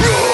No!